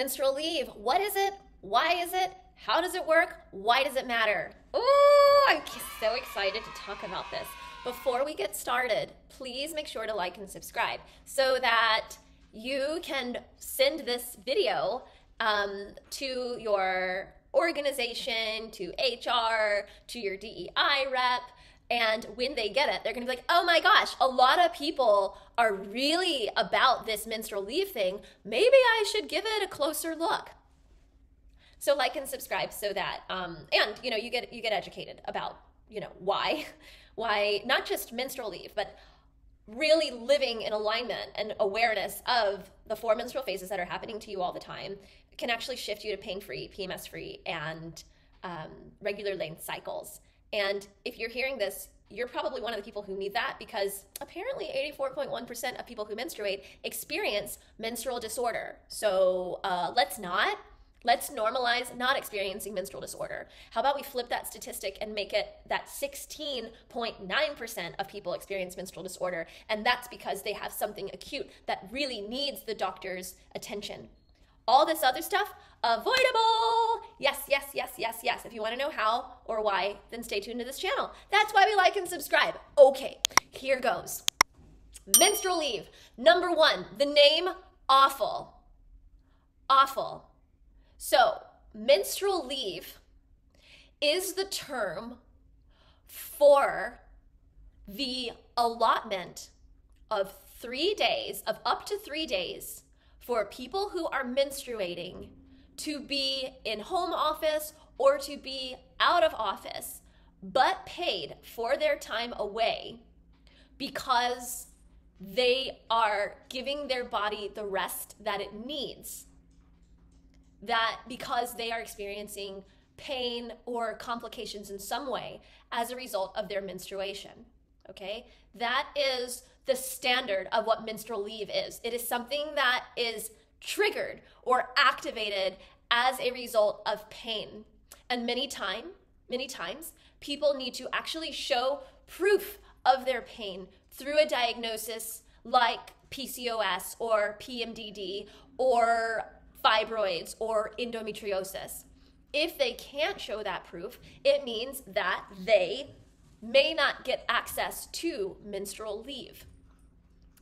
menstrual leave. What is it? Why is it? How does it work? Why does it matter? Oh, I'm so excited to talk about this. Before we get started, please make sure to like and subscribe so that you can send this video um, to your organization, to HR, to your DEI rep. And when they get it, they're gonna be like, oh my gosh, a lot of people are really about this menstrual leave thing. Maybe I should give it a closer look. So like and subscribe so that, um, and you know, you get you get educated about you know why, why not just menstrual leave, but really living in alignment and awareness of the four menstrual phases that are happening to you all the time can actually shift you to pain free, PMS free, and um, regular length cycles. And if you're hearing this, you're probably one of the people who need that because apparently 84.1% of people who menstruate experience menstrual disorder. So uh, let's not. Let's normalize not experiencing menstrual disorder. How about we flip that statistic and make it that 16.9% of people experience menstrual disorder, and that's because they have something acute that really needs the doctor's attention. All this other stuff, avoidable. Yes, yes, yes, yes, yes. If you want to know how or why, then stay tuned to this channel. That's why we like and subscribe. Okay, here goes. Menstrual leave. Number one, the name awful. Awful. So, menstrual leave is the term for the allotment of three days, of up to three days, for people who are menstruating to be in home office or to be out of office, but paid for their time away because they are giving their body the rest that it needs that because they are experiencing pain or complications in some way as a result of their menstruation. Okay? That is the standard of what menstrual leave is. It is something that is triggered or activated as a result of pain. And many time, many times, people need to actually show proof of their pain through a diagnosis like PCOS or PMDD or fibroids or endometriosis. If they can't show that proof, it means that they may not get access to menstrual leave.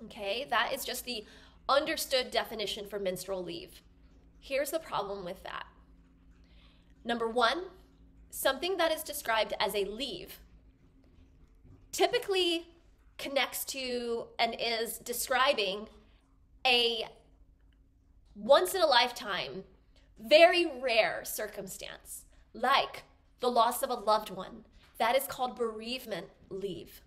Okay, that is just the understood definition for menstrual leave. Here's the problem with that. Number one, something that is described as a leave typically connects to and is describing a once in a lifetime, very rare circumstance, like the loss of a loved one. That is called bereavement leave.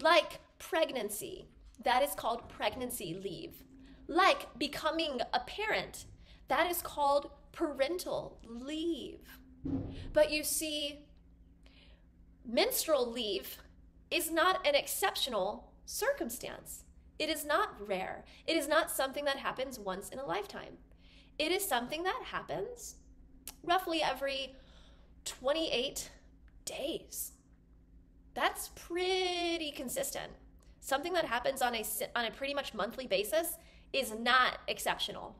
Like pregnancy, that is called pregnancy leave. Like becoming a parent, that is called parental leave. But you see, menstrual leave is not an exceptional circumstance. It is not rare. It is not something that happens once in a lifetime. It is something that happens roughly every 28 days. That's pretty consistent. Something that happens on a on a pretty much monthly basis is not exceptional.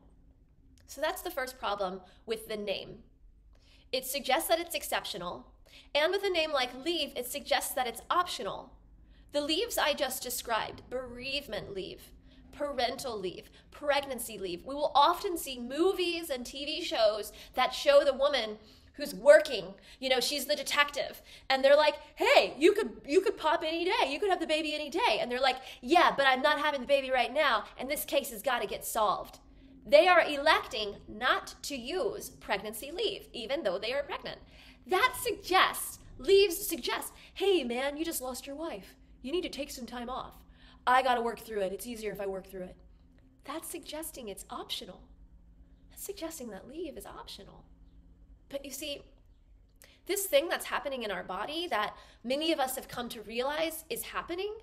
So that's the first problem with the name. It suggests that it's exceptional, and with a name like leave, it suggests that it's optional. The leaves I just described bereavement leave, parental leave, pregnancy leave. We will often see movies and TV shows that show the woman who's working you know she's the detective and they're like hey you could you could pop any day you could have the baby any day and they're like yeah but i'm not having the baby right now and this case has got to get solved they are electing not to use pregnancy leave even though they are pregnant that suggests leaves suggest hey man you just lost your wife you need to take some time off. I got to work through it. It's easier if I work through it. That's suggesting it's optional. That's suggesting that leave is optional. But you see, this thing that's happening in our body that many of us have come to realize is happening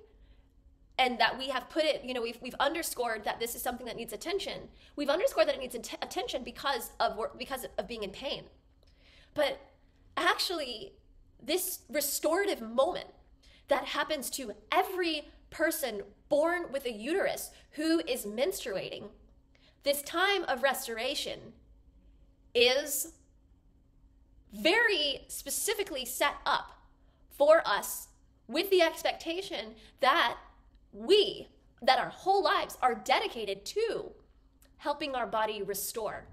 and that we have put it, you know, we've, we've underscored that this is something that needs attention. We've underscored that it needs attention because of because of being in pain. But actually, this restorative moment that happens to every person born with a uterus who is menstruating. This time of restoration is very specifically set up for us with the expectation that we, that our whole lives are dedicated to helping our body restore.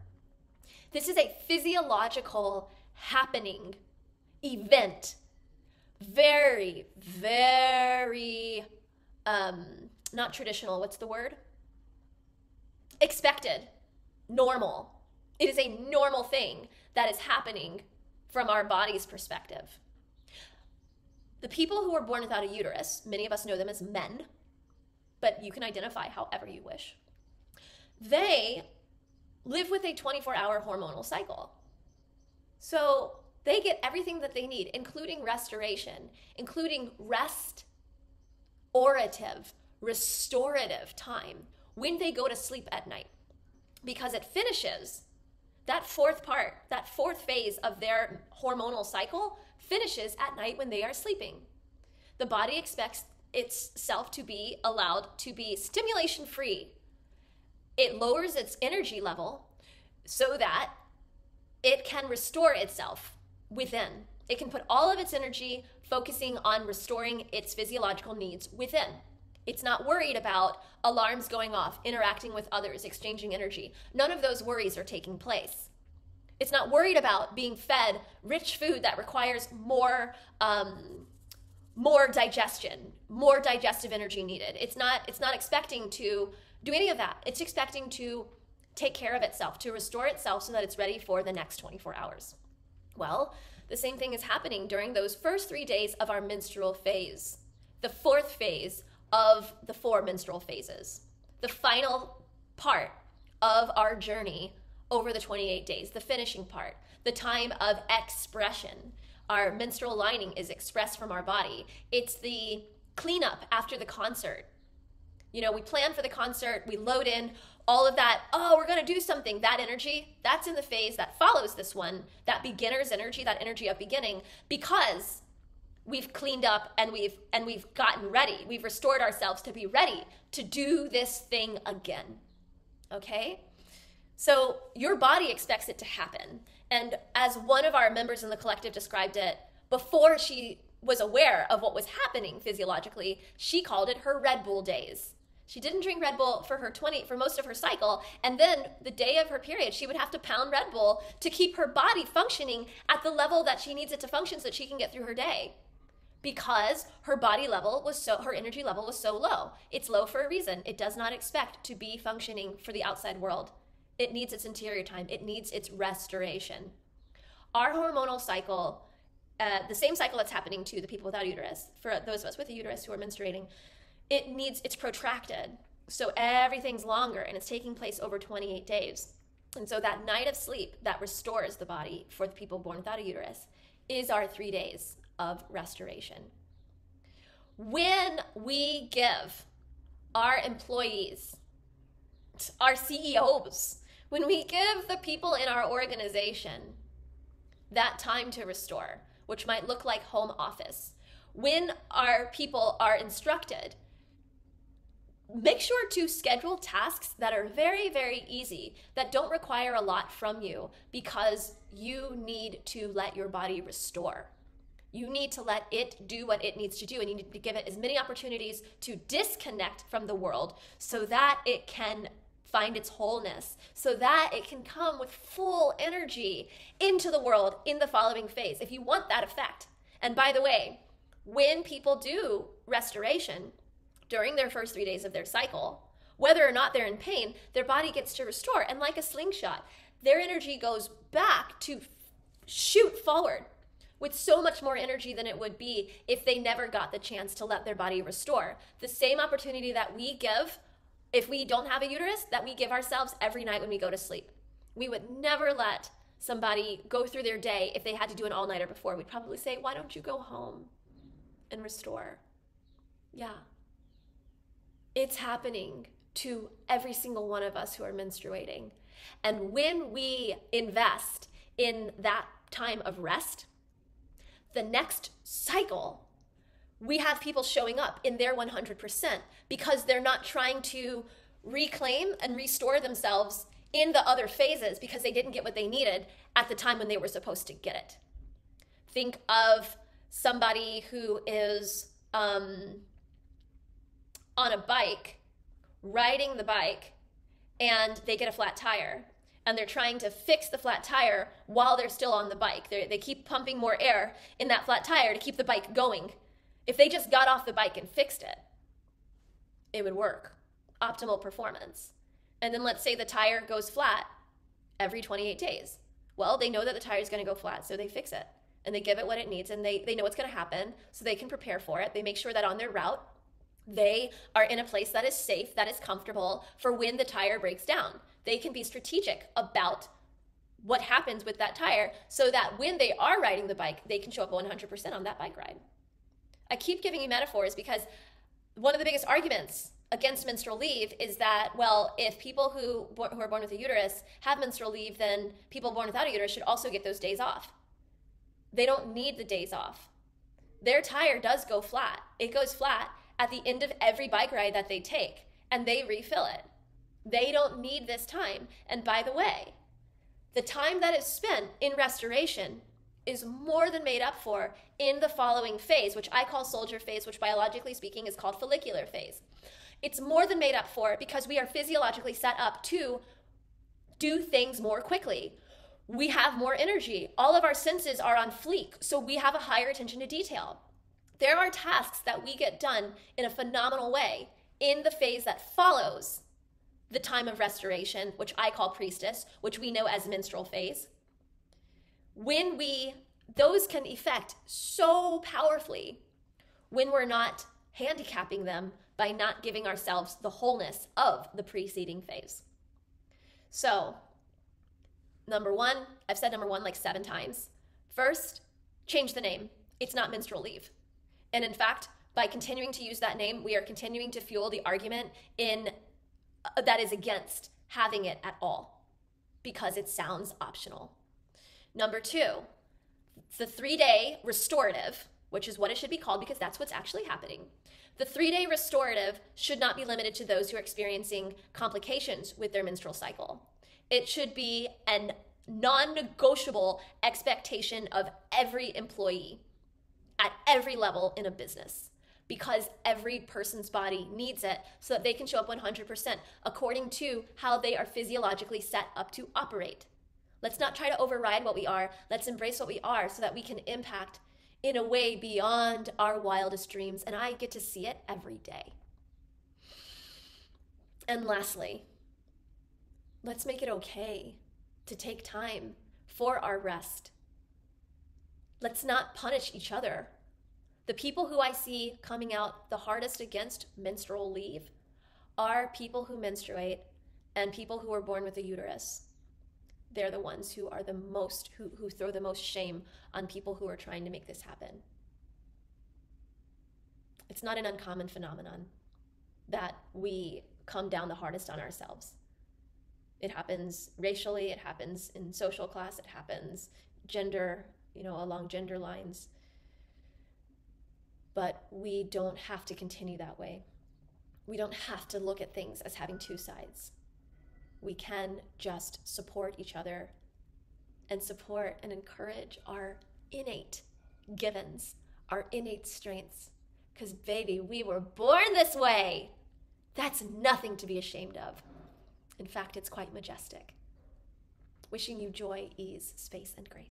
This is a physiological happening event. Very, very, um, not traditional. What's the word? Expected, normal. It is a normal thing that is happening from our body's perspective. The people who are born without a uterus, many of us know them as men, but you can identify however you wish. They live with a 24 hour hormonal cycle. So they get everything that they need, including restoration, including rest, orative, restorative time when they go to sleep at night. Because it finishes that fourth part, that fourth phase of their hormonal cycle finishes at night when they are sleeping. The body expects itself to be allowed to be stimulation free. It lowers its energy level so that it can restore itself within. It can put all of its energy focusing on restoring its physiological needs within. It's not worried about alarms going off, interacting with others, exchanging energy. None of those worries are taking place. It's not worried about being fed rich food that requires more um, more digestion, more digestive energy needed. It's not it's not expecting to do any of that. It's expecting to take care of itself, to restore itself so that it's ready for the next 24 hours. Well, the same thing is happening during those first 3 days of our menstrual phase. The fourth phase of the four menstrual phases. The final part of our journey over the 28 days, the finishing part, the time of expression. Our menstrual lining is expressed from our body. It's the cleanup after the concert. You know, we plan for the concert, we load in all of that, oh, we're going to do something, that energy, that's in the phase that follows this one, that beginner's energy, that energy of beginning, because we've cleaned up and we've and we've gotten ready. We've restored ourselves to be ready to do this thing again. Okay? So your body expects it to happen. And as one of our members in the collective described it, before she was aware of what was happening physiologically, she called it her Red Bull days. She didn't drink Red Bull for her 20 for most of her cycle, and then the day of her period, she would have to pound Red Bull to keep her body functioning at the level that she needs it to function so that she can get through her day because her body level was so her energy level was so low. It's low for a reason. It does not expect to be functioning for the outside world. It needs its interior time. It needs its restoration. Our hormonal cycle, uh, the same cycle that's happening to the people without uterus, for those of us with a uterus who are menstruating, it needs it's protracted. So everything's longer and it's taking place over 28 days. And so that night of sleep that restores the body for the people born without a uterus is our three days of restoration. When we give our employees, our CEOs, when we give the people in our organization that time to restore, which might look like home office, when our people are instructed make sure to schedule tasks that are very, very easy, that don't require a lot from you, because you need to let your body restore. You need to let it do what it needs to do, and you need to give it as many opportunities to disconnect from the world so that it can find its wholeness, so that it can come with full energy into the world in the following phase. If you want that effect. And by the way, when people do restoration during their first three days of their cycle, whether or not they're in pain, their body gets to restore. And like a slingshot, their energy goes back to shoot forward with so much more energy than it would be if they never got the chance to let their body restore. The same opportunity that we give if we don't have a uterus that we give ourselves every night when we go to sleep. We would never let somebody go through their day if they had to do an all nighter before. We'd probably say, Why don't you go home and restore? Yeah. It's happening to every single one of us who are menstruating. And when we invest in that time of rest, the next cycle, we have people showing up in their 100% because they're not trying to reclaim and restore themselves in the other phases because they didn't get what they needed at the time when they were supposed to get it. Think of somebody who is um, on a bike, riding the bike, and they get a flat tire. And they're trying to fix the flat tire while they're still on the bike. They're, they keep pumping more air in that flat tire to keep the bike going. If they just got off the bike and fixed it, it would work. Optimal performance. And then let's say the tire goes flat every 28 days. Well, they know that the tire is going to go flat, so they fix it and they give it what it needs and they, they know what's going to happen so they can prepare for it. They make sure that on their route, they are in a place that is safe, that is comfortable for when the tire breaks down. They can be strategic about what happens with that tire so that when they are riding the bike, they can show up 100% on that bike ride. I keep giving you metaphors because one of the biggest arguments against menstrual leave is that well if people who, who are born with a uterus have menstrual leave then people born without a uterus should also get those days off they don't need the days off. Their tire does go flat. It goes flat at the end of every bike ride that they take, and they refill it. They don't need this time. And by the way, the time that is spent in restoration is more than made up for in the following phase, which I call soldier phase, which biologically speaking is called follicular phase. It's more than made up for because we are physiologically set up to do things more quickly we have more energy. All of our senses are on fleek, so we have a higher attention to detail. There are tasks that we get done in a phenomenal way in the phase that follows the time of restoration, which I call priestess, which we know as menstrual phase. When we, those can effect so powerfully when we're not handicapping them by not giving ourselves the wholeness of the preceding phase. So, Number one, I've said number one like seven times. First, change the name. It's not menstrual leave. And in fact, by continuing to use that name, we are continuing to fuel the argument in uh, that is against having it at all because it sounds optional. Number two, the three day restorative, which is what it should be called because that's what's actually happening. The three day restorative should not be limited to those who are experiencing complications with their menstrual cycle. It should be an non negotiable expectation of every employee at every level in a business because every person's body needs it so that they can show up 100% according to how they are physiologically set up to operate. Let's not try to override what we are. Let's embrace what we are so that we can impact in a way beyond our wildest dreams. And I get to see it every day. And lastly, let's make it okay to take time for our rest. Let's not punish each other. The people who I see coming out the hardest against menstrual leave are people who menstruate and people who are born with a uterus. They're the ones who are the most, who, who throw the most shame on people who are trying to make this happen. It's not an uncommon phenomenon that we come down the hardest on ourselves. It happens racially, it happens in social class, it happens gender, you know, along gender lines. But we don't have to continue that way. We don't have to look at things as having two sides. We can just support each other and support and encourage our innate givens, our innate strengths. Because, baby, we were born this way. That's nothing to be ashamed of. In fact, it's quite majestic. Wishing you joy, ease, space, and grace.